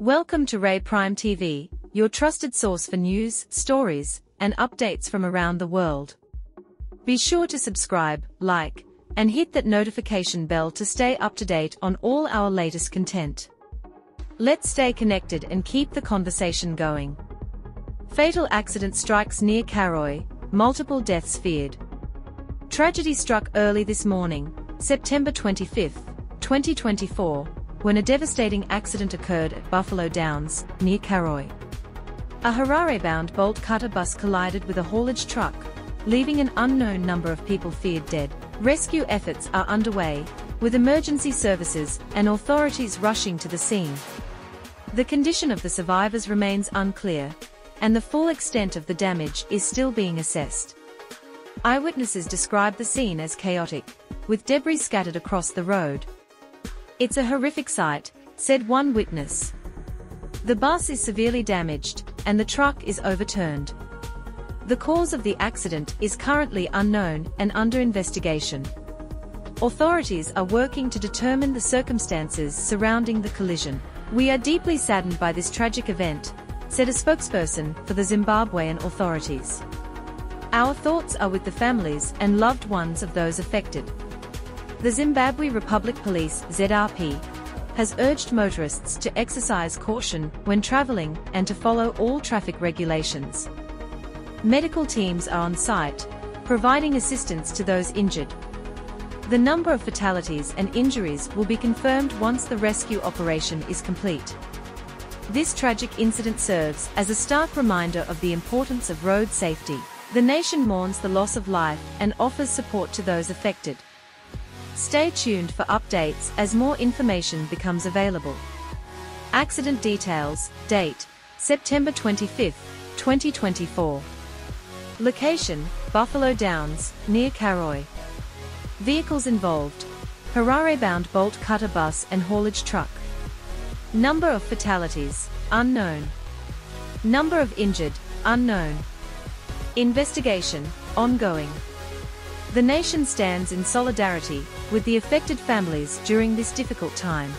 Welcome to Ray Prime TV, your trusted source for news, stories, and updates from around the world. Be sure to subscribe, like, and hit that notification bell to stay up to date on all our latest content. Let's stay connected and keep the conversation going. Fatal accident strikes near Karoi, multiple deaths feared. Tragedy struck early this morning, September 25, 2024, when a devastating accident occurred at Buffalo Downs, near Karoi. A Harare-bound bolt cutter bus collided with a haulage truck, leaving an unknown number of people feared dead. Rescue efforts are underway, with emergency services and authorities rushing to the scene. The condition of the survivors remains unclear, and the full extent of the damage is still being assessed. Eyewitnesses describe the scene as chaotic, with debris scattered across the road. It's a horrific sight, said one witness. The bus is severely damaged, and the truck is overturned. The cause of the accident is currently unknown and under investigation. Authorities are working to determine the circumstances surrounding the collision. We are deeply saddened by this tragic event, said a spokesperson for the Zimbabwean authorities. Our thoughts are with the families and loved ones of those affected. The Zimbabwe Republic Police ZRP has urged motorists to exercise caution when traveling and to follow all traffic regulations. Medical teams are on site, providing assistance to those injured. The number of fatalities and injuries will be confirmed once the rescue operation is complete. This tragic incident serves as a stark reminder of the importance of road safety. The nation mourns the loss of life and offers support to those affected. Stay tuned for updates as more information becomes available. Accident details, date, September 25, 2024. Location, Buffalo Downs, near Karoi. Vehicles involved, Harare-bound bolt cutter bus and haulage truck. Number of fatalities, unknown. Number of injured, unknown. Investigation, ongoing. The nation stands in solidarity with the affected families during this difficult time.